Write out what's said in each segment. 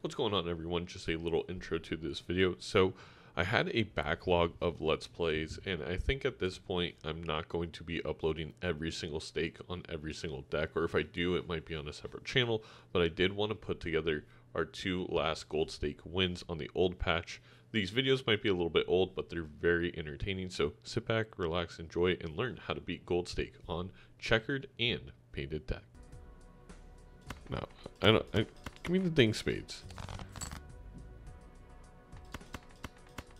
What's going on everyone? Just a little intro to this video. So I had a backlog of Let's Plays and I think at this point I'm not going to be uploading every single stake on every single deck or if I do it might be on a separate channel but I did want to put together our two last gold stake wins on the old patch. These videos might be a little bit old but they're very entertaining so sit back, relax, enjoy, and learn how to beat gold stake on checkered and painted deck. Now, I don't, I, give me the ding spades.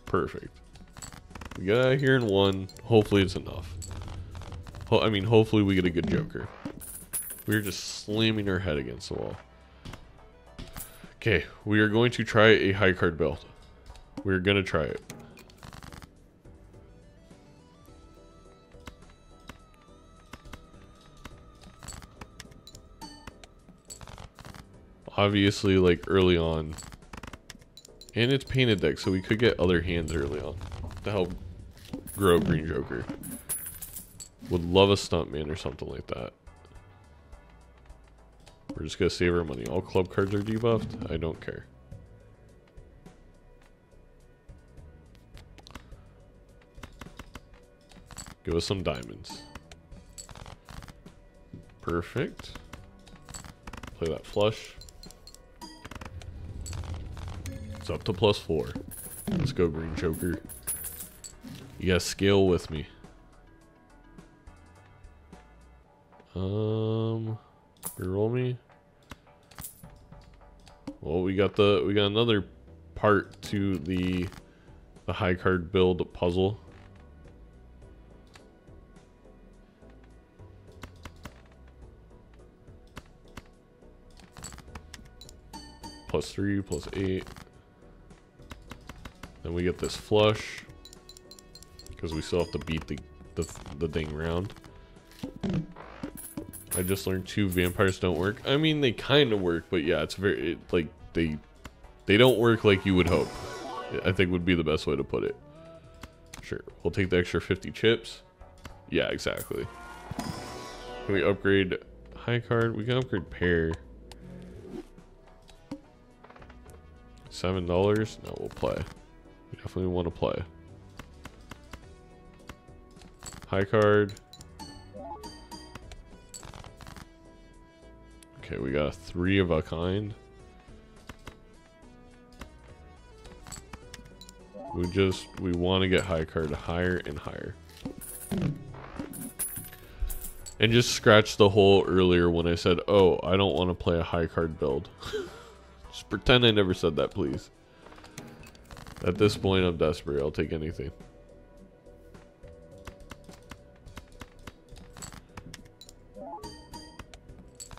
Perfect. We got out here in one. Hopefully it's enough. Ho I mean, hopefully we get a good joker. We're just slamming our head against the wall. Okay, we are going to try a high card build. We're going to try it. Obviously, like, early on, and it's painted deck, so we could get other hands early on to help grow Green Joker. Would love a Stuntman or something like that. We're just gonna save our money. All club cards are debuffed. I don't care. Give us some diamonds. Perfect. Play that flush. Up to plus four. Let's go, Green Joker. You gotta scale with me. Um, roll me. Well, we got the we got another part to the the high card build puzzle. Plus three, plus eight. Then we get this flush. Because we still have to beat the, the, the ding round. I just learned two vampires don't work. I mean, they kind of work, but yeah, it's very, it, like, they, they don't work like you would hope. I think would be the best way to put it. Sure, we'll take the extra 50 chips. Yeah, exactly. Can we upgrade high card? We can upgrade pair. Seven dollars? No, we'll play. Definitely want to play. High card. Okay, we got three of a kind. We just, we want to get high card higher and higher. And just scratch the hole earlier when I said, oh, I don't want to play a high card build. just pretend I never said that, please. At this point, I'm desperate. I'll take anything.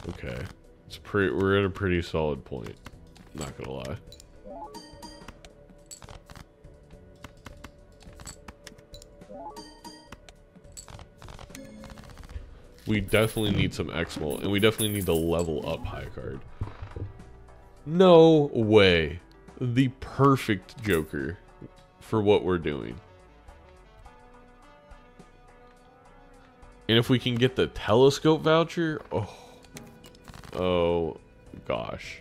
Okay. It's pretty we're at a pretty solid point. Not gonna lie. We definitely need some X Mult, and we definitely need to level up high card. No way the perfect Joker for what we're doing. And if we can get the telescope voucher, oh, oh gosh.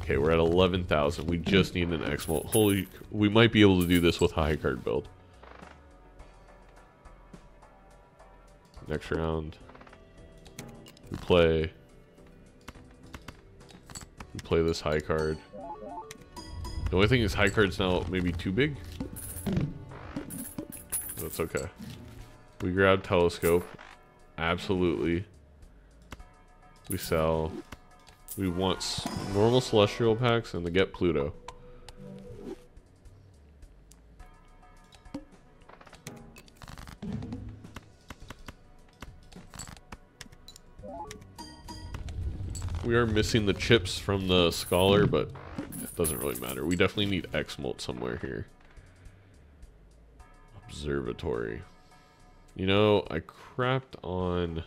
Okay, we're at 11,000. We just need an X Mult. Holy, we might be able to do this with high card build. Next round. We play... We play this high card. The only thing is high card's now maybe too big. That's okay. We grab telescope. Absolutely. We sell. We want normal celestial packs and the get Pluto. We are missing the chips from the Scholar, but it doesn't really matter. We definitely need X Mult somewhere here. Observatory. You know, I crapped on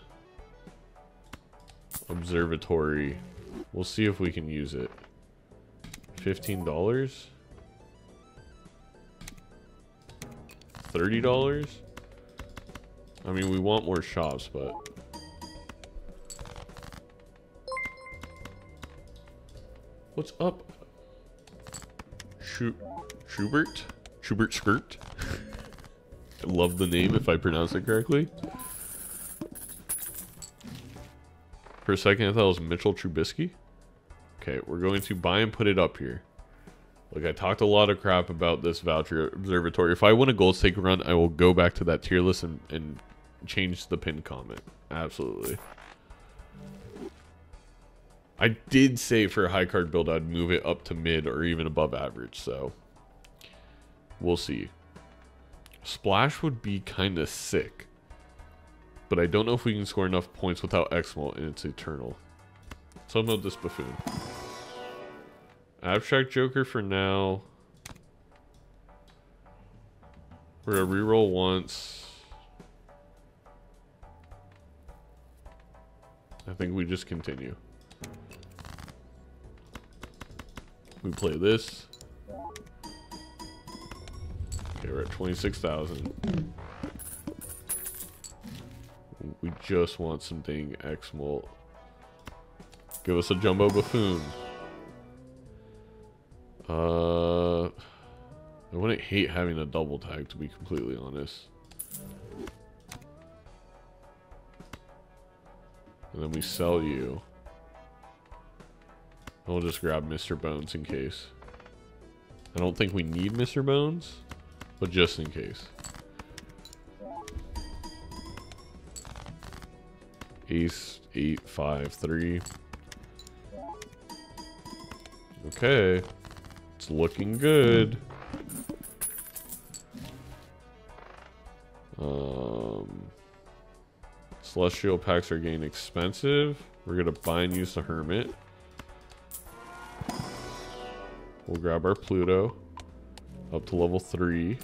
Observatory. We'll see if we can use it. $15? $30? I mean, we want more shops, but What's up? Schu Schubert? Schubert Skirt? I love the name if I pronounce it correctly. For a second, I thought it was Mitchell Trubisky. Okay, we're going to buy and put it up here. Look, I talked a lot of crap about this voucher observatory. If I win a gold stake run, I will go back to that tier list and, and change the pin comment. Absolutely. I did say for a high card build, I'd move it up to mid or even above average, so we'll see. Splash would be kind of sick, but I don't know if we can score enough points without X Mult and it's Eternal. So i this Buffoon. Abstract Joker for now. We're gonna reroll once. I think we just continue. We play this. Okay, we're at 26,000. We just want something X Mult. Give us a Jumbo Buffoon. Uh, I wouldn't hate having a double tag, to be completely honest. And then we sell you. I'll just grab Mr. Bones in case. I don't think we need Mr. Bones, but just in case. Ace, eight, five, three. Okay. It's looking good. Um, celestial packs are getting expensive. We're going to buy and use the Hermit. We'll grab our Pluto up to level 3.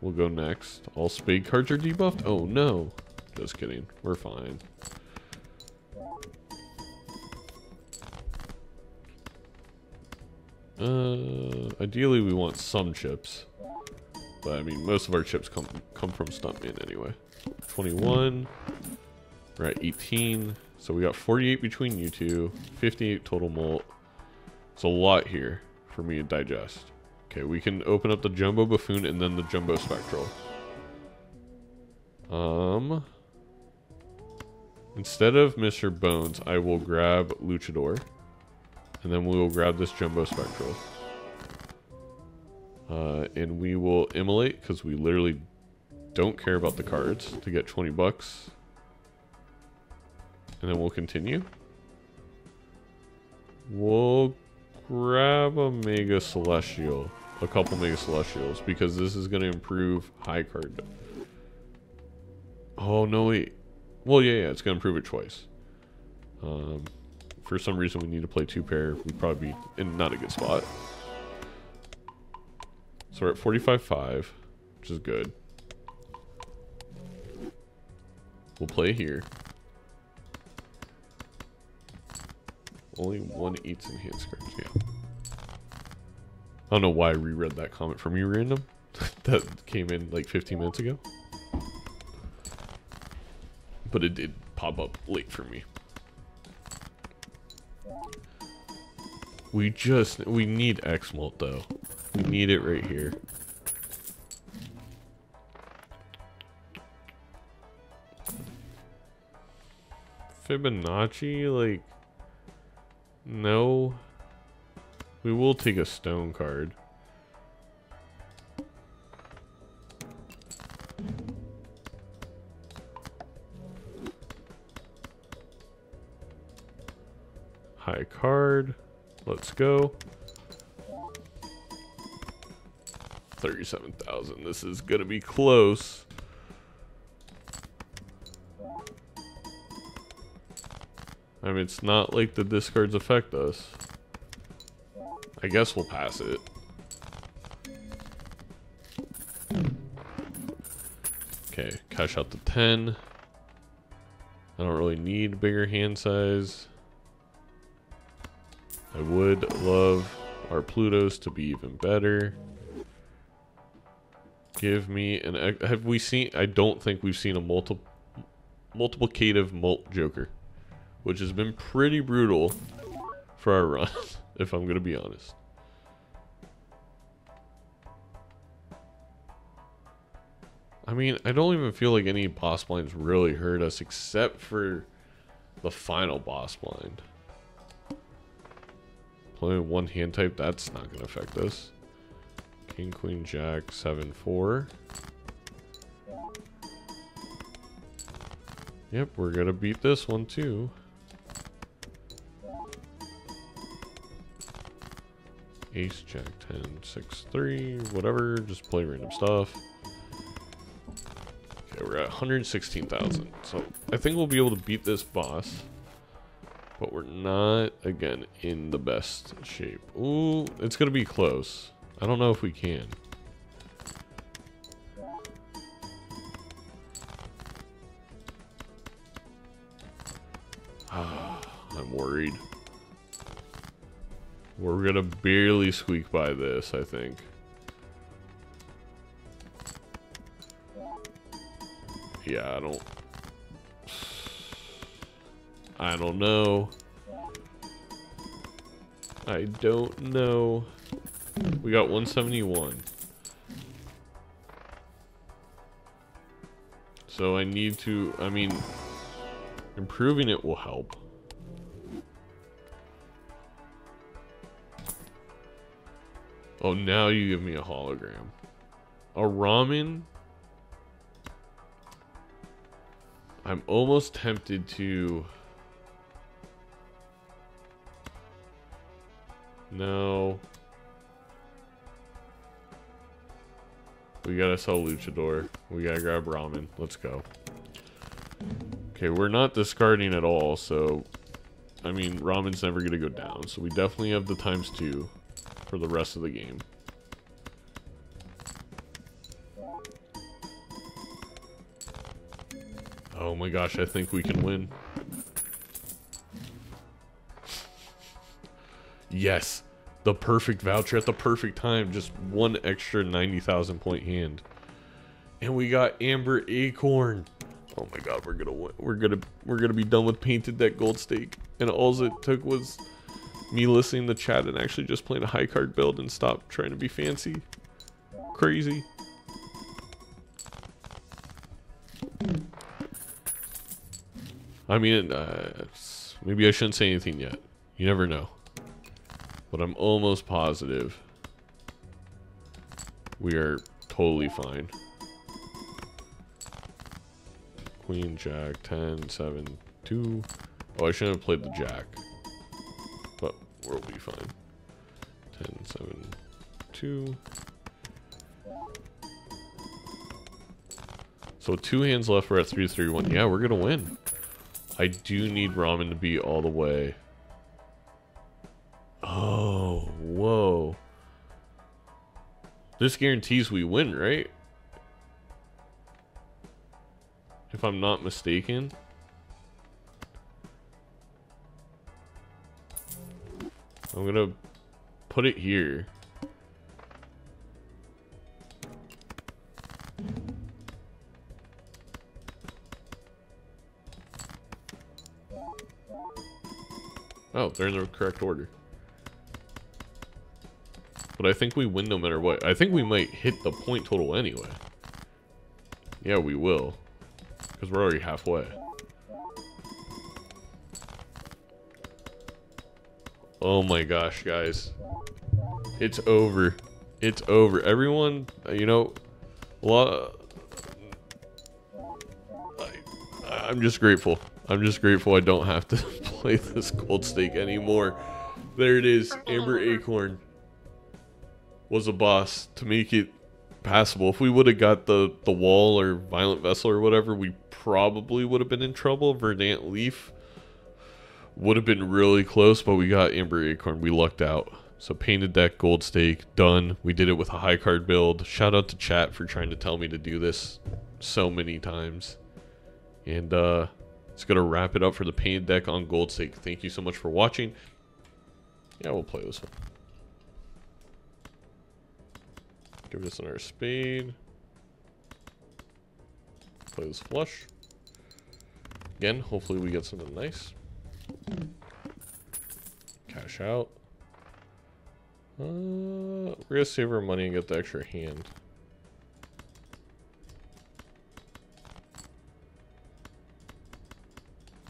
We'll go next. All spade cards are debuffed? Oh no. Just kidding. We're fine. Uh, ideally we want some chips. But I mean, most of our chips come come from Stuntman anyway. 21. We're at 18. So we got 48 between you two. 58 total mult. It's a lot here for me to digest. Okay, we can open up the Jumbo Buffoon and then the Jumbo Spectral. Um... Instead of Mr. Bones, I will grab Luchador. And then we will grab this Jumbo Spectral. Uh, and we will immolate because we literally don't care about the cards to get 20 bucks. And then we'll continue. We'll grab a Mega Celestial. A couple Mega Celestials because this is going to improve high card. Oh, no, wait. Well, yeah, yeah, it's going to improve it twice. Um, for some reason we need to play two pair, we'd probably be in not a good spot. So we're at 45.5, which is good. We'll play here. Only one eats enhanced cards, yeah. I don't know why I reread that comment from you random. that came in like 15 minutes ago. But it did pop up late for me. We just, we need X Mult though. We need it right here. Fibonacci, like, no. We will take a stone card. High card. Let's go. 37,000. This is going to be close. I mean, it's not like the discards affect us. I guess we'll pass it. Okay, cash out the 10. I don't really need bigger hand size. I would love our Plutos to be even better. Give me an... Have we seen... I don't think we've seen a multi, multiplicative mult Joker. Which has been pretty brutal for our run, if I'm going to be honest. I mean, I don't even feel like any boss blinds really hurt us except for the final boss blind. Playing one hand type, that's not going to affect us. King, Queen, Jack, 7, 4. Yep, we're going to beat this one too. Ace, Jack, 10, 6, 3, whatever. Just play random stuff. Okay, we're at 116,000. So I think we'll be able to beat this boss. But we're not, again, in the best shape. Ooh, it's going to be close. I don't know if we can. We're to barely squeak by this, I think. Yeah, I don't... I don't know. I don't know. We got 171. So I need to, I mean, improving it will help. Oh, now you give me a hologram. A ramen? I'm almost tempted to... No. We gotta sell Luchador. We gotta grab Ramen. Let's go. Okay, we're not discarding at all, so... I mean, Ramen's never gonna go down, so we definitely have the times two for the rest of the game. Oh my gosh, I think we can win. Yes. The perfect voucher at the perfect time. Just one extra 90,000 point hand. And we got Amber Acorn. Oh my god, we're gonna win. We're gonna we're gonna be done with painted deck gold stake. And all it took was me listening to chat and actually just playing a high card build and stop trying to be fancy. Crazy. I mean, uh, maybe I shouldn't say anything yet. You never know. But I'm almost positive we are totally fine. Queen, Jack, 10, 7, 2. Oh, I shouldn't have played the Jack. But we'll be fine. 10, 7, 2. So two hands left, we're at 3, 3, 1. Yeah, we're going to win. I do need ramen to be all the way. Oh, whoa. This guarantees we win, right? If I'm not mistaken. I'm gonna put it here. Oh, they're in the correct order. But I think we win no matter what. I think we might hit the point total anyway. Yeah, we will. Because we're already halfway. Oh my gosh, guys. It's over. It's over. Everyone, uh, you know. I, I'm just grateful. I'm just grateful I don't have to play this gold stake anymore. There it is. Amber Acorn was a boss to make it passable. If we would have got the, the wall or violet vessel or whatever, we probably would have been in trouble. Verdant Leaf would have been really close, but we got Amber Acorn. We lucked out. So painted deck, gold stake, done. We did it with a high card build. Shout out to chat for trying to tell me to do this so many times. And uh it's going to wrap it up for the painted deck on Gold Stake. Thank you so much for watching. Yeah, we'll play this one. Give this another spade. Play this flush. Again, hopefully we get something nice. Cash out. Uh, we're gonna save our money and get the extra hand.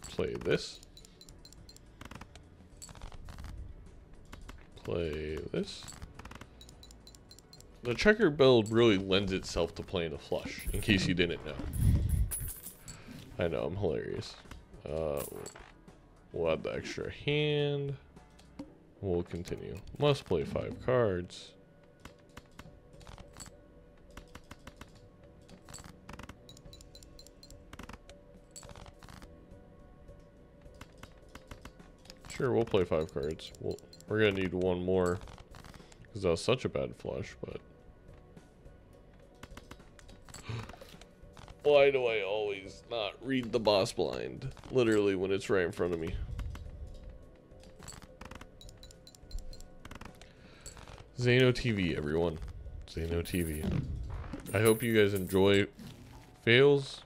Play this. Play this. The checker build really lends itself to playing a flush, in case you didn't know. I know, I'm hilarious. Uh, we'll add the extra hand. We'll continue. Must play five cards. Sure, we'll play five cards. We'll, we're gonna need one more. Because that was such a bad flush, but... Why do I always not read the boss blind? Literally when it's right in front of me. Zaino TV, everyone. Zaino TV. I hope you guys enjoy fails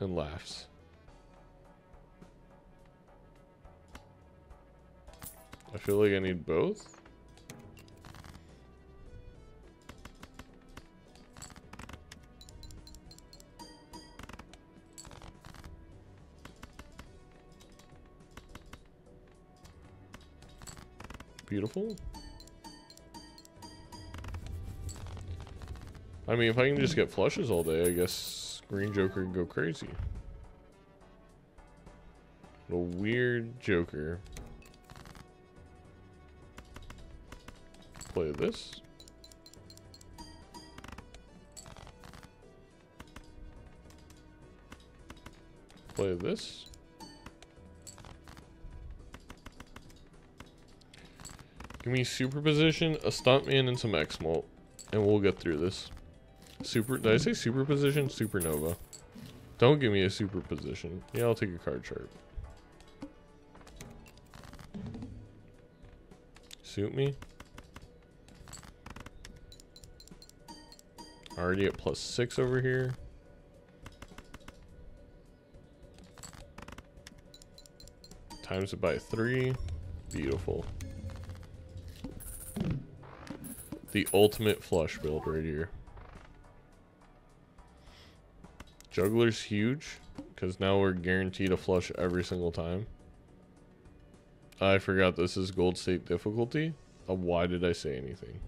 and laughs. I feel like I need both. Beautiful. I mean, if I can just get flushes all day, I guess Green Joker can go crazy. A weird Joker. Play this. Play this. Give me superposition, a stuntman, and some X-Mult. And we'll get through this. Super, did I say superposition? Supernova. Don't give me a superposition. Yeah, I'll take a card sharp. Suit me. Already at plus six over here. Times it by three. Beautiful. The ultimate flush build right here. Juggler's huge, because now we're guaranteed a flush every single time. I forgot this is gold stake difficulty. Uh, why did I say anything?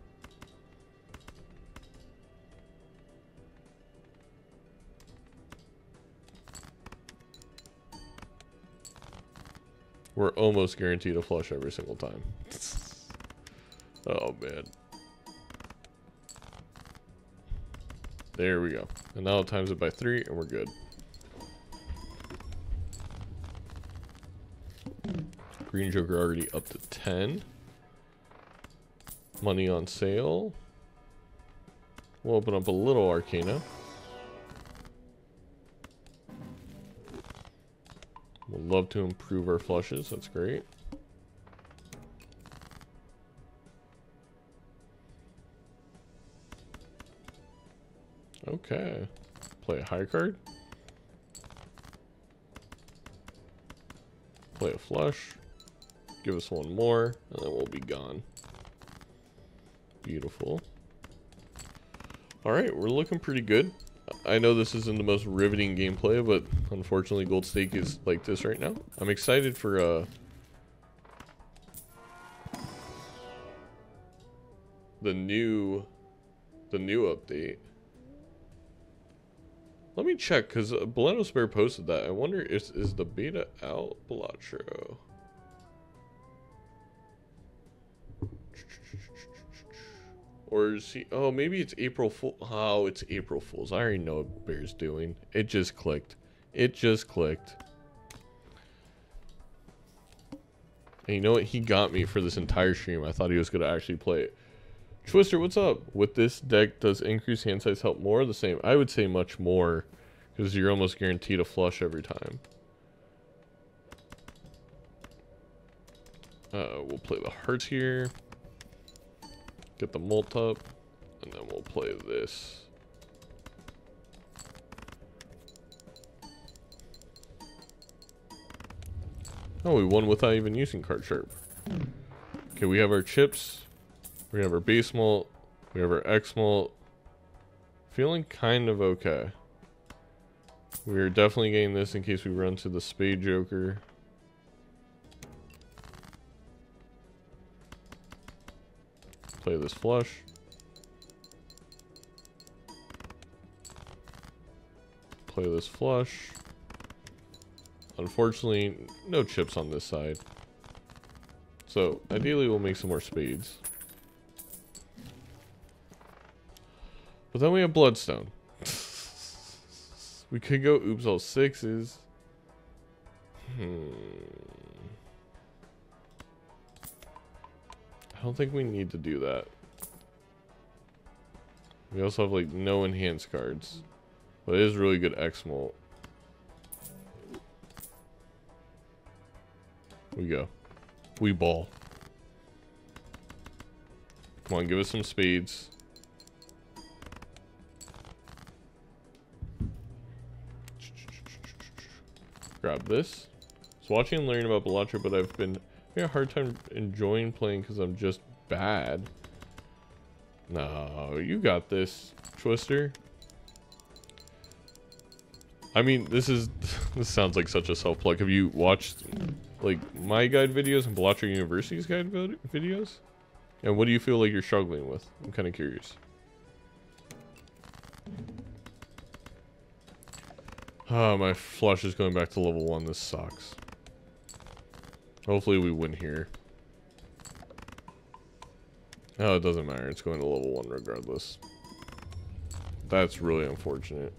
We're almost guaranteed a flush every single time. oh, man. There we go. And now it times it by three and we're good. Green Joker already up to 10. Money on sale. We'll open up a little Arcana. We'd love to improve our flushes. That's great. Okay. Play a high card. Play a flush. Give us one more, and then we'll be gone. Beautiful. Alright, we're looking pretty good. I know this isn't the most riveting gameplay, but unfortunately Gold Stake is like this right now. I'm excited for uh, the new the new update. Let me check, because uh, Balenos Bear posted that. I wonder, is, is the beta out? Blatro. Or is he... Oh, maybe it's April Fool... Oh, it's April Fool's. I already know what Bear's doing. It just clicked. It just clicked. And you know what? He got me for this entire stream. I thought he was going to actually play it. Twister, what's up? With this deck, does increased hand size help more or the same? I would say much more, because you're almost guaranteed a flush every time. Uh, we'll play the hearts here. Get the mult up. And then we'll play this. Oh, we won without even using card sharp. Okay, we have our chips. We have our base mult. We have our X mult. Feeling kind of okay. We're definitely getting this in case we run to the spade joker. Play this flush. Play this flush. Unfortunately, no chips on this side. So, ideally we'll make some more spades. But then we have Bloodstone. we could go oops all sixes. Hmm. I don't think we need to do that. We also have like no enhanced cards. But it is really good X-Mult. We go. We ball. Come on, give us some speeds. Grab this. Was watching and learning about Balatro, but I've been having a hard time enjoying playing because I'm just bad. No, you got this, Twister. I mean, this is this sounds like such a self plug. Have you watched like my guide videos and Balatro University's guide videos? And what do you feel like you're struggling with? I'm kind of curious. Oh, my flush is going back to level 1. This sucks. Hopefully we win here. Oh, it doesn't matter. It's going to level 1 regardless. That's really unfortunate.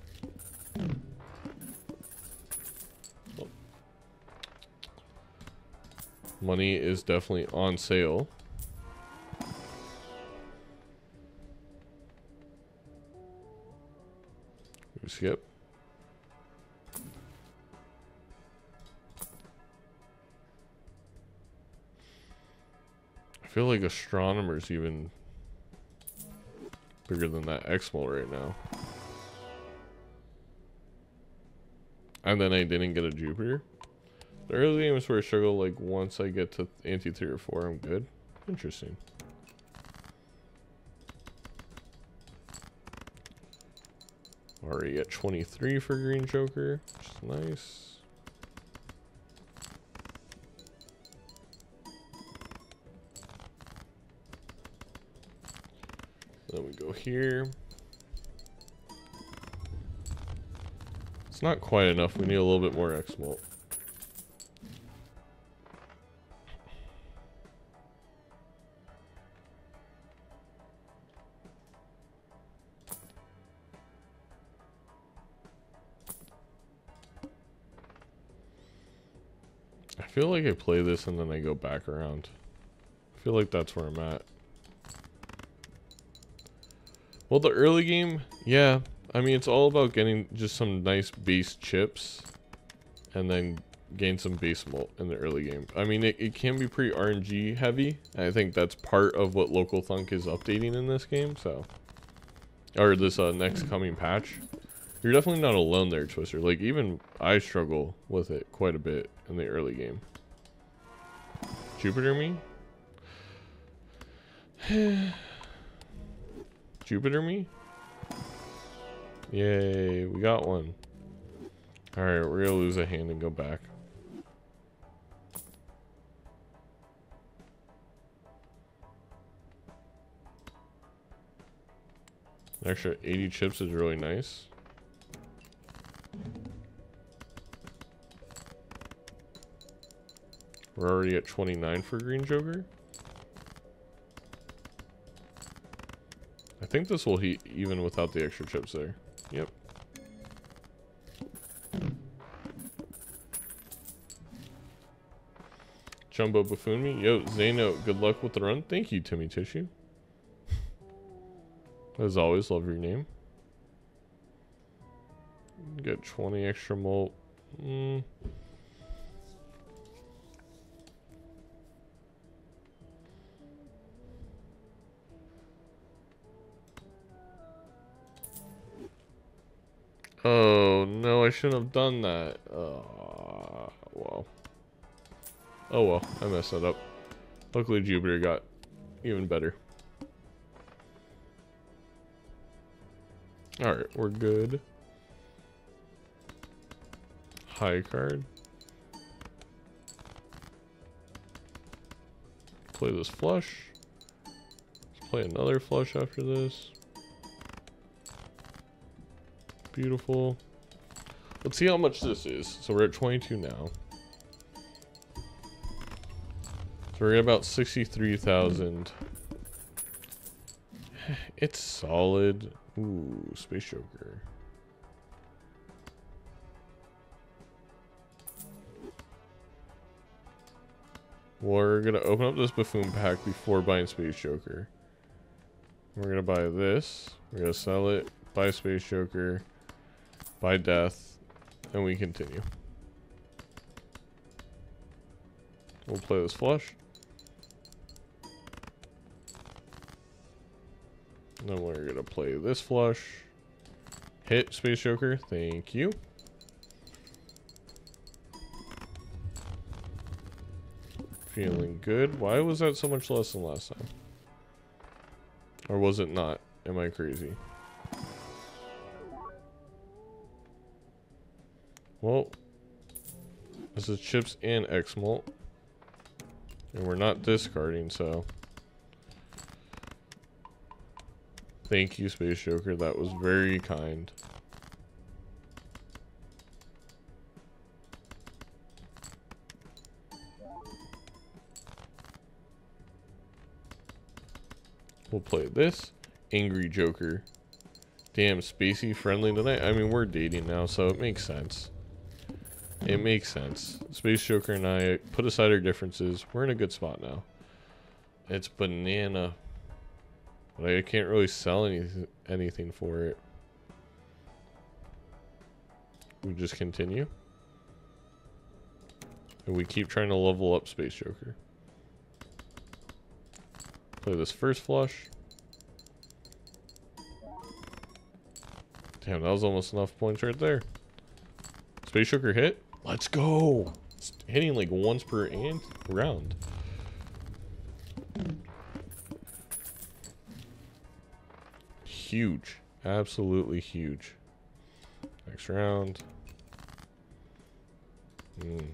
Money is definitely on sale. We skip. Feel like astronomer's even bigger than that X-Mult right now. And then I didn't get a Jupiter. The early game is where I struggle, like, once I get to ante 3 or 4, I'm good. Interesting. Already at 23 for Green Joker, which is nice. Here. It's not quite enough. We need a little bit more X-Mult. I feel like I play this and then I go back around. I feel like that's where I'm at. Well, the early game, yeah. I mean, it's all about getting just some nice base chips and then gain some base mult in the early game. I mean, it, it can be pretty RNG heavy. I think that's part of what Local Thunk is updating in this game, so. Or this uh, next coming patch. You're definitely not alone there, Twister. Like, even I struggle with it quite a bit in the early game. Jupiter me? Jupiter me? Yay, we got one. Alright, we're gonna lose a hand and go back. An extra 80 chips is really nice. We're already at 29 for Green Joker. Think this will heat even without the extra chips there. Yep. Jumbo Buffoon me. Yo, Zaino, good luck with the run. Thank you, Timmy Tissue. As always, love your name. Get 20 extra mult. Mm. Oh, no, I shouldn't have done that. Oh, well. Oh well, I messed that up. Luckily Jupiter got even better. Alright, we're good. High card. Play this flush. Let's play another flush after this. Beautiful. Let's see how much this is. So we're at 22 now. So we're at about 63,000. It's solid. Ooh, Space Joker. We're gonna open up this buffoon pack before buying Space Joker. We're gonna buy this. We're gonna sell it. Buy Space Joker. Buy Death. And we continue. We'll play this flush. Then we're gonna play this flush. Hit Space Joker. Thank you. Feeling good. Why was that so much less than last time? Or was it not? Am I crazy? Well, this is chips and X-Mult. And we're not discarding, so... Thank you, Space Joker. That was very kind. We'll play this. Angry Joker. Damn, spacey friendly tonight. I mean, we're dating now, so it makes sense. It makes sense. Space Joker and I put aside our differences. We're in a good spot now. It's banana. But I can't really sell any, anything for it. We just continue. And we keep trying to level up Space Joker. Play this first flush. Damn, that was almost enough points right there. Space Joker hit. Let's go. It's hitting like once per round. Huge. Absolutely huge. Next round. Mm.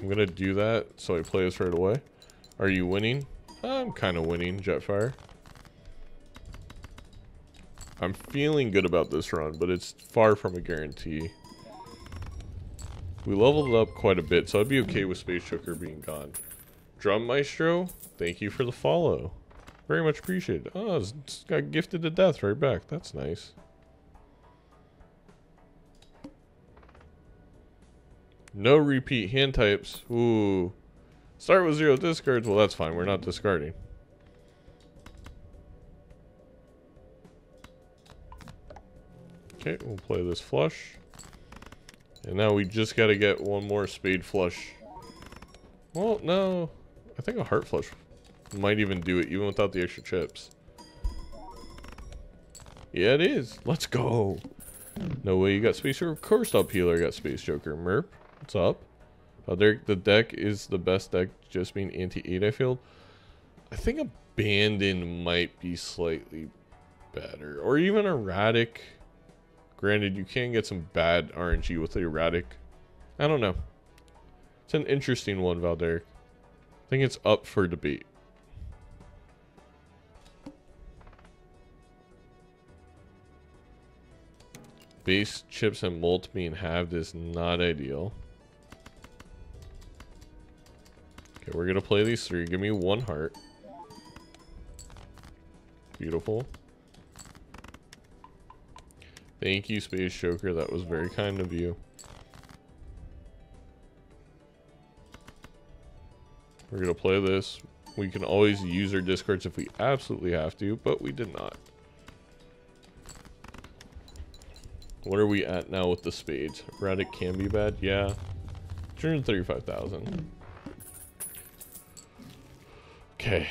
I'm gonna do that so I play this right away. Are you winning? I'm kind of winning, Jetfire. I'm feeling good about this run, but it's far from a guarantee. We leveled up quite a bit, so I'd be okay with Space Joker being gone. Drum Maestro, thank you for the follow. Very much appreciated. Oh, it's got gifted to death right back. That's nice. No repeat hand types. Ooh. Start with zero discards. Well, that's fine. We're not discarding. Okay, we'll play this flush. And now we just got to get one more spade flush. Well, no. I think a heart flush might even do it, even without the extra chips. Yeah, it is. Let's go. No way you got Space Joker. Of course, Top Healer got Space Joker. Merp, what's up? Oh, the deck is the best deck, just being ante-8, I feel. I think Abandon might be slightly better. Or even Erratic. Granted, you can get some bad RNG with the erratic. I don't know. It's an interesting one, Valderic. I think it's up for debate. Base chips and mult being halved is not ideal. Okay, we're gonna play these three. Give me one heart. Beautiful. Thank you, Space Joker. That was very kind of you. We're going to play this. We can always use our discards if we absolutely have to, but we did not. What are we at now with the spades? Erratic can be bad? Yeah. 235,000. Okay.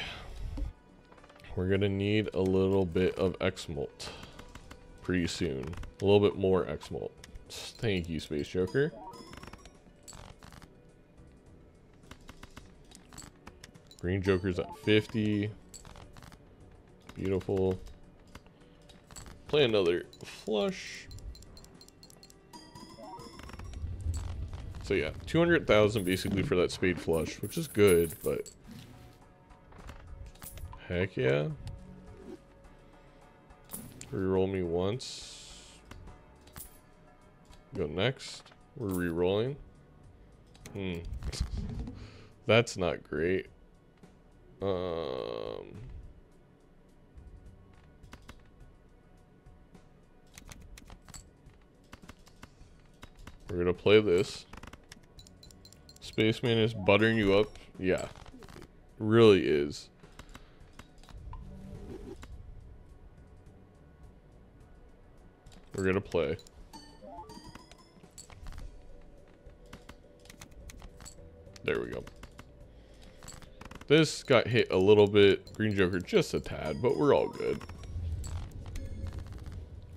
We're going to need a little bit of X-Mult pretty soon. A little bit more X-Mult. Thank you, Space Joker. Green Joker's at 50. Beautiful. Play another flush. So yeah, 200,000 basically for that spade flush, which is good, but... Heck yeah. Reroll me once. Go next. We're re-rolling. Hmm. That's not great. Um... We're gonna play this. Spaceman is buttering you up. Yeah. Really is. We're gonna play. There we go. This got hit a little bit. Green Joker just a tad, but we're all good.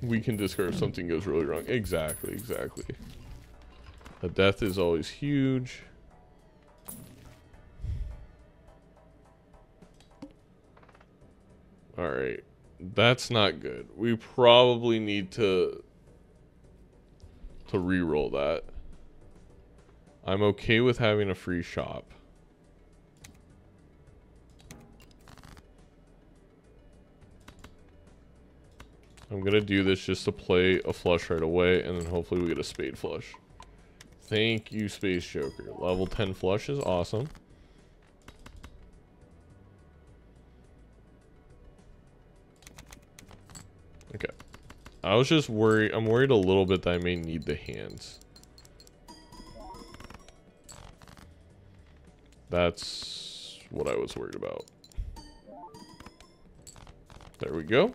We can discard if something goes really wrong. Exactly, exactly. A death is always huge. Alright. That's not good. We probably need to to re-roll that. I'm okay with having a free shop. I'm gonna do this just to play a flush right away, and then hopefully we get a spade flush. Thank you, Space Joker. Level 10 flush is awesome. I was just worried. I'm worried a little bit that I may need the hands. That's what I was worried about. There we go.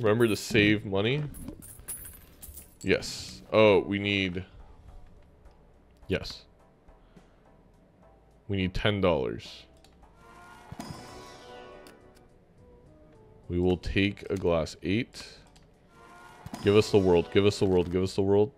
Remember to save money. Yes. Oh, we need... Yes. We need $10. We will take a glass 8. Give us the world. Give us the world. Give us the world.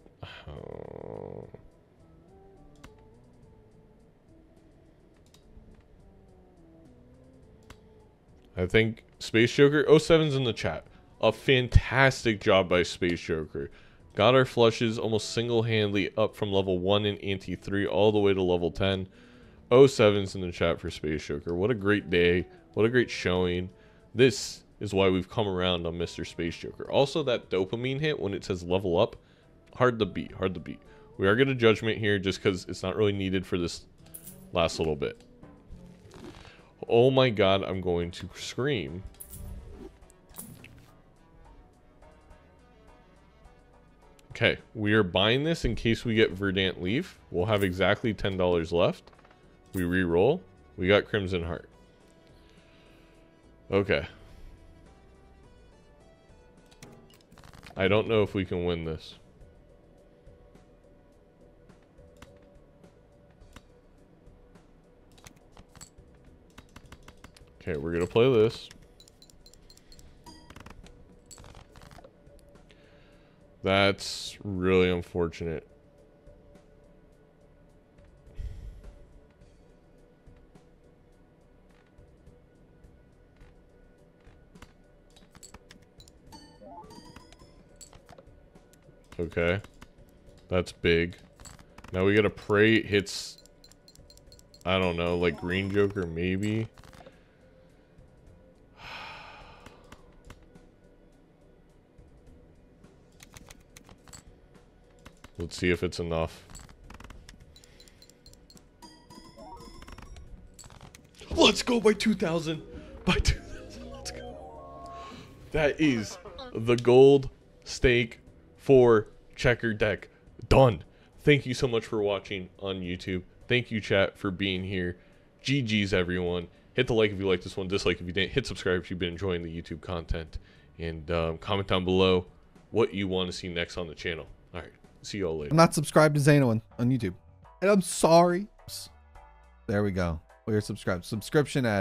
I think Space Joker 07's in the chat. A fantastic job by Space Joker. Got our flushes almost single-handedly up from level 1 in Ante 3 all the way to level 10. 07's in the chat for Space Joker. What a great day. What a great showing. This is why we've come around on Mr. Space Joker. Also, that dopamine hit when it says level up, hard to beat, hard to beat. We are going to judgment here just because it's not really needed for this last little bit. Oh my god, I'm going to scream. Okay, we are buying this in case we get Verdant Leaf. We'll have exactly $10 left. We re-roll. We got Crimson Heart. Okay. I don't know if we can win this. Okay, we're going to play this. That's really unfortunate. Okay. That's big. Now we gotta pray it hits... I don't know, like Green Joker maybe? Let's see if it's enough. Let's go by 2,000! By 2,000, let's go! That is the gold stake for checker deck done. Thank you so much for watching on YouTube. Thank you, chat, for being here. GG's, everyone. Hit the like if you like this one, dislike if you didn't. Hit subscribe if you've been enjoying the YouTube content. And um, comment down below what you want to see next on the channel. All right. See y'all later. I'm not subscribed to Zaino on, on YouTube. And I'm sorry. There we go. We're subscribed. Subscription ad.